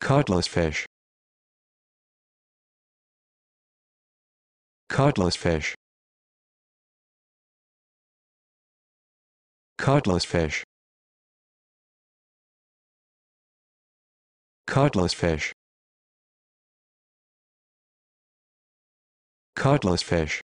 Codless fish. Codless fish. Codless fish. Codless fish. Codless fish.